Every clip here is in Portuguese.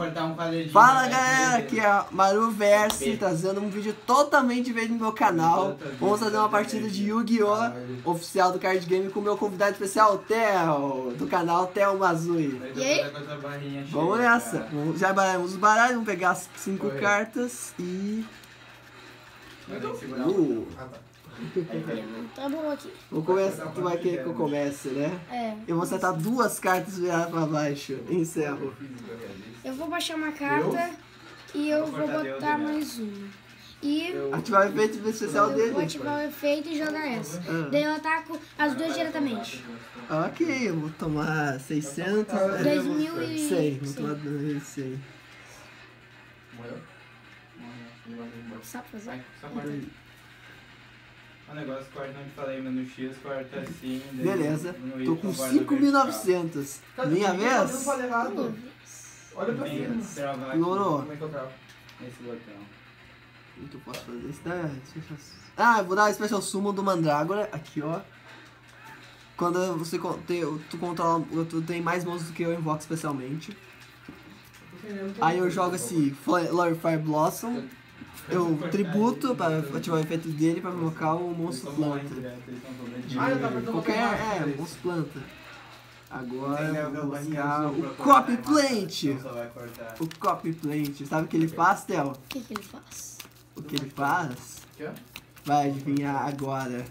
Um. Fala né? galera, aqui é Maru Verse, trazendo um vídeo totalmente diferente no meu canal. Vamos fazer uma partida de Yu-Gi-Oh! oficial do Card Game com o meu convidado especial, o Theo, do canal Theo Mazui. E aí? Vamos nessa, já baralhamos os baralhos, vamos pegar as cinco Correto. cartas e... Vai ter que segurar. Uh, Tá bom aqui. vou começar, tu vai querer que eu comece, né? É. Eu vou acertar duas cartas viradas pra baixo, encerro. Eu vou baixar uma carta e eu Vou vou botar né? mais uma. E Ativar o efeito especial eu dele. vou ativar o efeito e jogar essa. Ah. Daí eu ataco as duas diretamente. Ok, eu vou tomar 600. né? 2000 e... Sei, vou Sim. tomar 200. Sabe fazer? Só corta. O negócio corta, não te falei, mas no X corta assim. Beleza, tô com corta vertical. 5.900. Minha vez? Vamos. Olha pra cima. aqui Demorou. Como é que eu travo? nesse botão. O que eu posso fazer? Esse daí, special- Ah, eu vou dar a Special Summon do Mandrágora, aqui ó. Quando você tem, tu controla, tu tem mais monstros do que eu invoco especialmente. Aí eu jogo esse Lord Fire Blossom. Eu tributo para ativar o efeito dele para invocar o monstro planta. Ah, eu tava Qualquer, é, monstro planta. Agora buscar assim, ah, o Copy Plant! O Copy Plant, sabe o que ele faz, Theo? O que, que ele faz? O que ele faz? Vai adivinhar agora.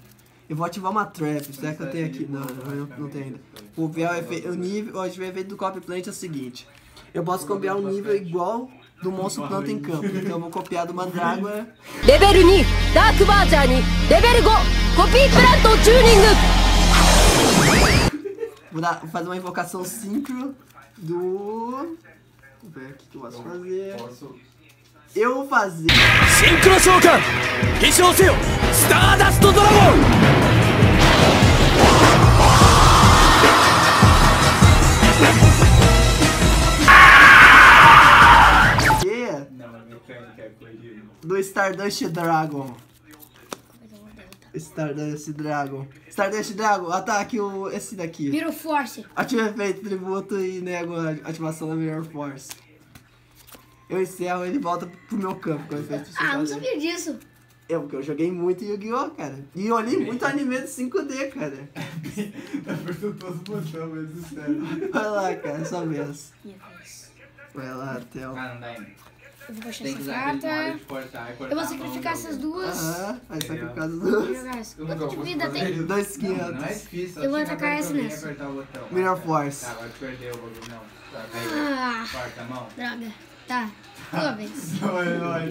Eu vou ativar uma trap, será que eu tenho aqui? Não, não, não tem ainda. O, efeito, é o nível, o efeito do Copy Plant é o seguinte. Eu posso copiar um nível igual do monstro planta em campo. Então eu vou copiar do Mandrágora. Level 2, Dark Version, Level 5, Copy Plant Tuning! Vou, dar, fazer uma invocação sincro do. Vamos ver o que, eu posso fazer. Eu vou fazer. Sincro Shokan! Hishou Seu! Stardust Dragon! Do Stardust Dragon. Stardust Dragon. Stardust Dragon, ataque o, esse daqui. Vira o Force. Ativa efeito, tributo e nego a ativação da Mirror Force. Eu encerro ele volta pro meu campo com o efeito Ah, não sabia disso. É porque eu joguei muito Yu-Gi-Oh, cara. E eu olhei muito anime de 5D, cara. Tá apertando todos os botões, mas sério. Vai lá, cara. Minha vez. Vai lá, Theo. Ah, não dá ainda. Eu vou baixar essa carta. cortar e cortar Eu vou mão sacrificar essas duas. Aham, vai jogar essa. Eu Quanto de vou vida tem? dois Não, não é 500. difícil. só Eu vou atacar essa nessa. Mirror Vai, Force. Tá, agora perdeu o bagulho. Não. Tá, aí. Ah, Corta a mão. droga. Tá. Tua vez.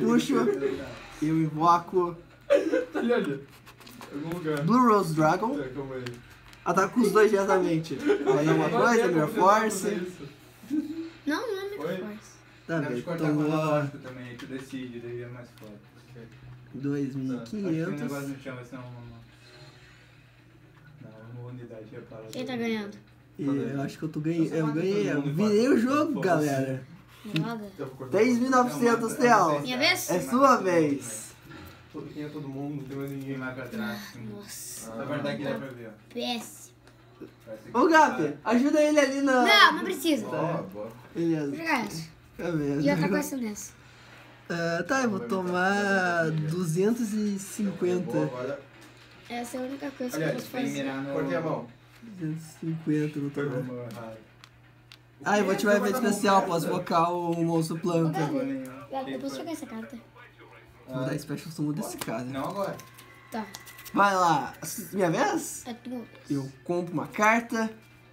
Puxo. Eu invoco Ali, ali. Algum lugar. Blue Rose Dragon. Tá, aí. Ataco com os dois diretamente. Vai dar uma coisa, Mirror Force. Não, não é? Mirror Force. Tá cortar com então ó, analógico também, aí tu decide, daí é mais foda. Acho que um negócio 2.500. no chão, vai ser uma... Não, uma unidade reparada. Quem tá ganhando? E eu acho que eu tô ganhando. Eu ganhei, eu virei o jogo, galera. Nada. 3.900, Theo. Minha vez? É sua vez. Quem é todo mundo, não tem mais Ninguém vai pra trás. Nossa. Só apertar aqui dá pra ver, ó. Péssimo. Ô, Gabi, ajuda ele ali na. Não, não precisa. Boa. Vou Beleza. jogar Tá vendo? E eu ataco essa nessa. Ah, tá, eu vou tomar 250. Boa, agora. Essa é a única coisa que eu posso fazer. no... Cortei a mão. 250 vou tomar. Ah, eu vou ativar efeito especial, posso invocar o monstro planta. Eu posso jogar essa carta? Vou dar special summon desse cara. Não agora. Tá. Vai lá, minha vez? É tua vez. Eu compro uma carta,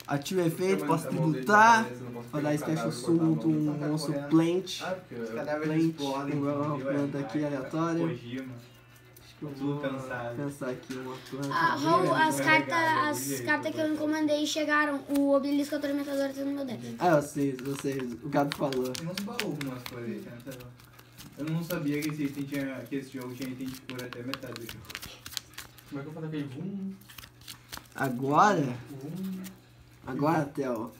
ativo efeito, Eu posso tributar. pra eu não posso Vou dar special summon um tá monstro correndo. plant. Porque Os eu- cadáveres Plant, uma planta É, aqui aleatória. Acho que eu vou pensar aqui uma planta. Ah, Raul, as é cartas as é cartas que eu encomendei chegaram. O Obelisco Atormentador tá no meu deck. Ah, eu sei, eu sei, o Gabi falou. Tem uns baús, algumas coisas aí, tenta- Eu não sabia que esse, item tinha, que esse jogo tinha item de cura até metade do jogo. Como é que eu faço aquele vum? Agora, Vum. Agora, Theo.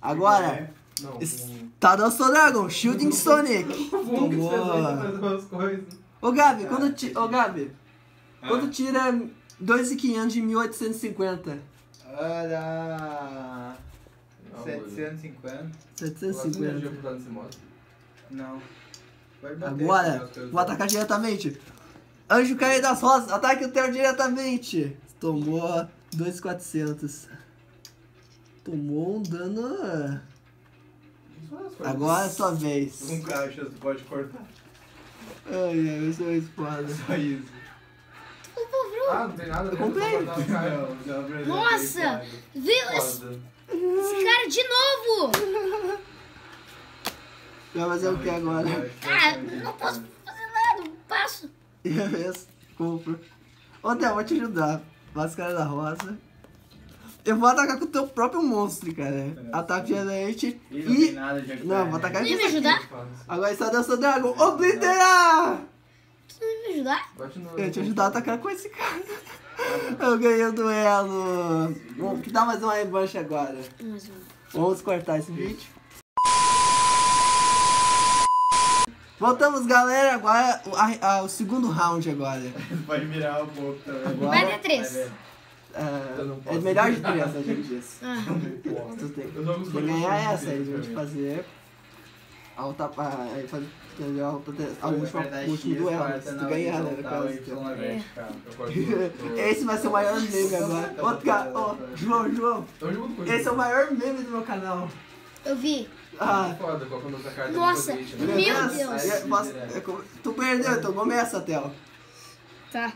Agora, Não, vum. Tadalso Dragon, Shielding Sonic. Coisas. Ô Gabi, quando ti... Ô Gabi, Ah. quando tira 2.500 de 1850? Olha... Não, 750. Quantas energia 750. por dar nesse modo? Não. Vai bater Agora, vou atacar diretamente. Anjo caído das rosas, ataque o Theo diretamente. Tomou 2,400. Tomou um dano. É. Agora é sua vez. Com caixas, tu pode cortar. Ai, ai, eu sou a espada. Só isso. Ah, não tem nada. Eu comprei. Cara. Nossa! Viu esse, cara de novo? Vai fazer o que agora? Ah, não posso fazer nada, passo. Minha vez. Compro. Ô, Theo, vou te ajudar. Máscara da rosa. Eu vou atacar com o teu próprio monstro, cara. Ataque gerente. Ih, não tem E. nada de Não, vou atacar Vem com me ajudar? Agora está dançando dragão. Obliterar! Tu não vai me ajudar? Eu ia te ajudar a atacar com esse cara. Eu ganhei o duelo. Vamos que dá mais uma revanche agora. Mais um. Vamos cortar esse vídeo. Voltamos, galera. Agora o, a- a- o segundo round agora. Pode virar um pouco também. Agora- Vai ter três. ver. É, não é melhor de três, a gente disse. Ah, Tu tem, que ganhar essa aí, a gente fazer alta, ah, aí fazer entendeu? alta, a última, o último duelo. Se tu ganhar, né? no caso. Eu corto. Esse vai ser o maior meme agora. Outro cara, ó, João, João. Com Esse é o maior meme do meu canal. eu vi. Ah, Foda, outra carta. Nossa, meu né? beleza? Deus. Eu- tu perdeu, então começa, Theo. Tá.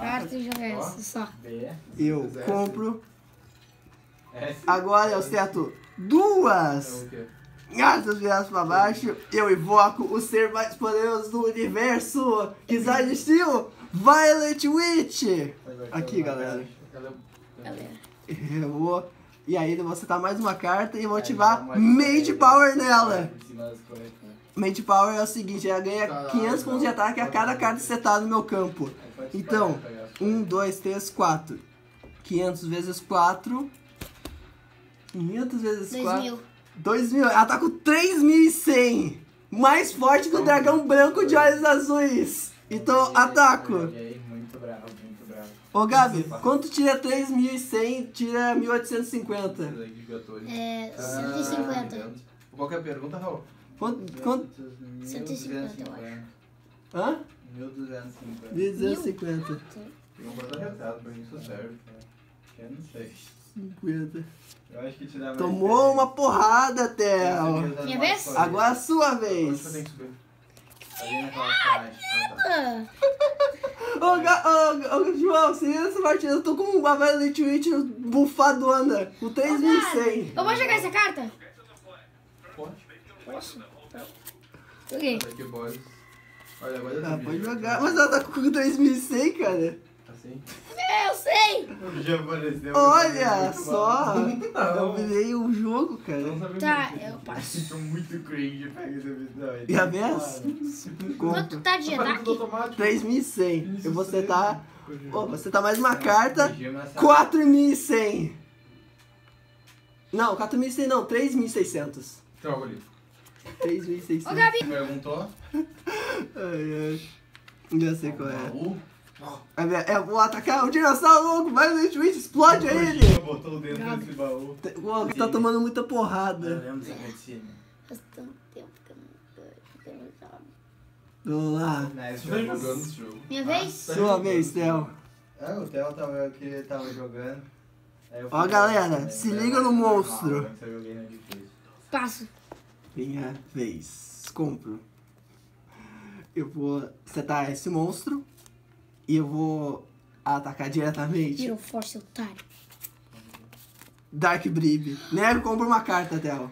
Carta e jogar essa só. B. Eu compro. S. Agora eu Então, duas o quê? cartas viradas pra baixo. Eu invoco o ser mais poderoso do universo. Que já existiu. Violet Witch. Aqui, galera. Eu vou. E aí você tá mais uma carta e vou ativar Mage Power nela. Mage Power é o seguinte, ela ganha Caralho, 500 pontos de ataque a cada carta setada no meu campo. Pode Então, parar, pegar as 1, 2, 3, 4. 500 vezes 4. 500 vezes 2 4. mil. 2 mil. Ela tá com 3.100. Mais forte que o dragão branco de olhos azuis. Então, ataco. Muito bravo, muito bravo. Ô, Gabi, quanto tira 3.100, tira 1.850. Esse daqui de atores. É, Ah, 150. entendo. Qual é a pergunta, Raul? Quanto, quanto? 150, eu acho. Hã? 1250. 1.250. Tem um guarda-retrato, pra mim isso serve. Eu não sei. 50. Eu acho que te dá mais. Tomou uma porrada, Theo. eu Minha vez? Agora a sua eu vez. tenho que subir? Ah, Ô, ô, ô, João, se liga nessa partida. Eu tô com uma Violet Witch bufadona. Com 3.100. eu vou jogar essa carta? Posso? Joguei. Essa aqui, boys. Olha, agora eu Ah, pode jogar. Mas ela tá com 3.100, cara. Assim? Eu sei. Já apareceu. Olha só. Eu virei o jogo, Eu não cara. Tá, eu passo. Ficou muito cringe pega esse episódio. E a vez? Quanto tá de Tá ataque? automático. 3.100. Eu vou setar. sei. Ó, você tá mais uma carta. Fugiu, mas sabe. 4.100. Não, 4.100 não. 3.600. Troca ali. 3.600. Ô, Gabi. Perguntou? Ai, ai. Já sei qual é. Eu vou atacar o dinossauro louco, vai no Twitch, explode ele! Botou o dedo nesse baú. O tá tomando muita Eu porrada. lembro dessa cutscene. Faz tanto tempo que eu não eu jogo. Vamos lá. Nice Você tá jogando esse jogo? Minha vez? Sua vez, Theo. É, o Theo tava, que ele tava jogando. Aí eu Ó, galera, se eu liga no monstro. "Ah, eu joguei no difícil." Passo. Minha vez. Compro. Eu vou setar esse monstro. E eu vou atacar diretamente. Tiro force, otário. Dark Brib. Nego, compra uma carta, Theo.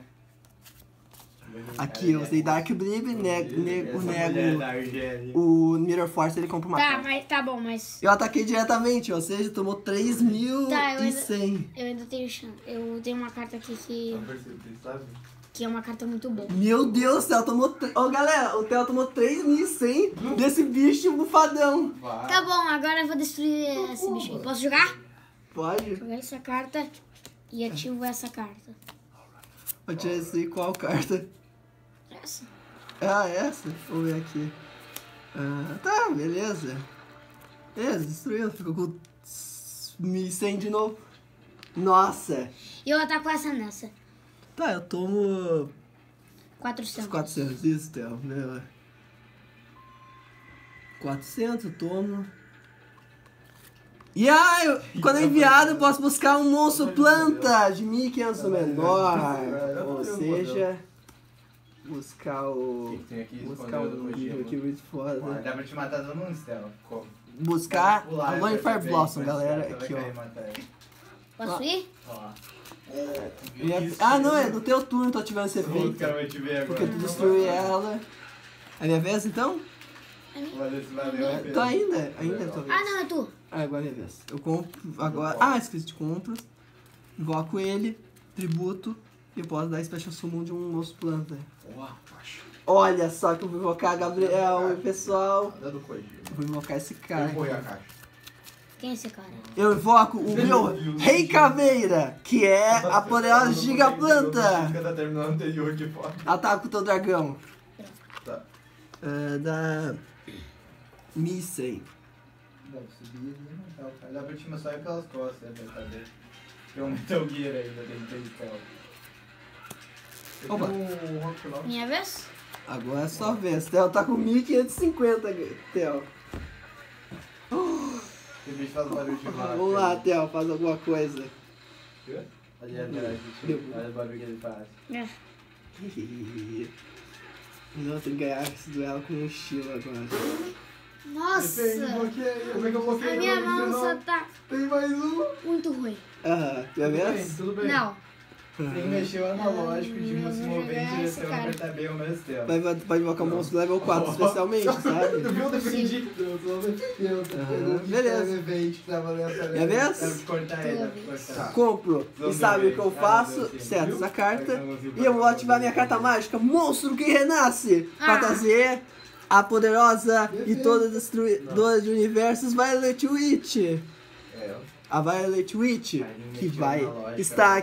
Aqui eu usei Dark Brib, nego, nego, nego. da Argélia. O Mirror Force ele compra uma Tá, carta. mas tá bom, mas Eu ataquei diretamente, ou seja, tomou 3.100. Tá, eu ainda- eu ainda tenho chance. Eu tenho uma carta aqui que, Não percebi, sabe? Que é uma carta muito boa. Meu Deus, o Theo tomou. tre- Ô galera, o Theo tomou 3.100 desse bicho bufadão. Vai. Tá bom, agora eu vou destruir esse bicho. Posso jogar? Pode? Jogar essa carta e ativo essa carta. Vou tirar esse aí, qual carta? Essa. Ah, essa? Vamos ver aqui. Ah, tá, beleza. Beleza, destruiu. Ficou com 1.100 de novo. Nossa. E eu ataco essa nessa. Tá, eu tomo 400. 400, isso, Theo. Meu. 400, eu tomo. E ah, eu, quando é enviado eu posso buscar um monstro planta de 1500 ou menor. Ou seja, buscar O que o. que tem aqui? Buscar do nível aqui muito foda. Dá pra te matar todo mundo, Stella. Como? Buscar a Lone Fire Blossom, galera. Aqui, ó. Posso ir? Ó. Minha- Ah, não, é do teu turno, tô ativando esse efeito. vai te ver agora. Porque tu destruiu ela. É minha vez então? Valeu, valeu É, pena. Tô ainda, ainda é tua vez. Ah, não, é tu. Ah, agora é minha vez. Eu compro agora. Ah, esqueci de compras. Invoco ele, tributo e eu posso dar Special Summon de um monstro planta. Olha só que eu vou invocar Gabriel e pessoal. Eu vou invocar esse Eu cara. vou a caixa. Quem é esse cara? Eu invoco o meu Rei Caveira, que é a poderosa Giga Planta. Fica da terminal anterior aqui fora. Ataca o teu dragão. Tá. Ah, da. Missem. Dá pra subir e matar o cara. Dá pra te matar só ir pelas costas, né, pra saber. Tem um Metal Gear ainda dentro de. Eu Opa. Minha vez? Agora é só vez. Theo tá com 1550, Theo. Bicho faz barulho de vaca. Vamos lá, Theo, faz alguma coisa. Bicho. Olha o barulho que ele faz. É. Não, tem que ganhar esse duelo com estilo agora. Nossa! bloqueei. Como é que eu bloqueei? A minha mão só tá Tem mais um. muito ruim. Aham, já Tudo bem, vez? tudo bem. Não. Tem que mexer o analógico de Hum, se mover em direção e apertar bem ao mesmo tempo. Vai, vai, pode invocar um monstro level 4 especialmente, Tu sabe? viu? Eu defendi. Eu só defendi. Eu Aham, beleza. Minha vez? Pra cortar pra cortar. Compro e sabe o que eu Ah, faço? Deus, Certo, viu? essa carta. E eu vou ativar minha carta mágica, Monstro que Renasce! Pra Ah. trazer a poderosa e toda destruidora de universos Violet Witch. É, A Violet Witch, que vai na lógica, estar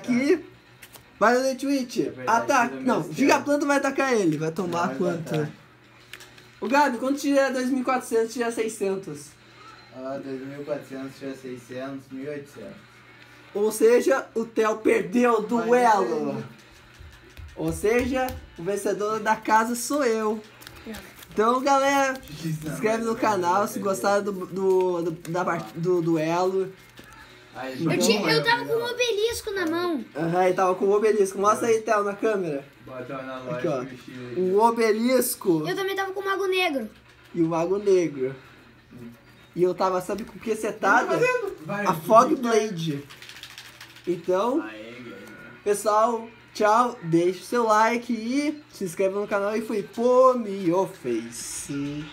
vai. Violet Witch, É verdade, ataque. tudo Não. Gigaplanta vai atacar ele, vai Não, tomar vai quanto? matar. O Gabi, quando tiver 2400, tira 600. Ah, 2.400, tira 600, 1.800. Ou seja, o Theo perdeu o duelo. Ou seja, o vencedor da casa sou eu. Então, galera, se inscreve no canal se gostaram do, do, do, da do duelo. Eu, tinha, eu tava com um obelisco na mão. Aham, ele tava com o obelisco. Mostra aí, Theo, na câmera. Bota o Aqui, ó. O obelisco Eu também tava com o mago negro. e o mago negro. E eu tava, sabe com o que setada? Vai, A Fog Blade. Então, pessoal, tchau. Deixe seu like e se inscreva no canal e fui Pô, me Face.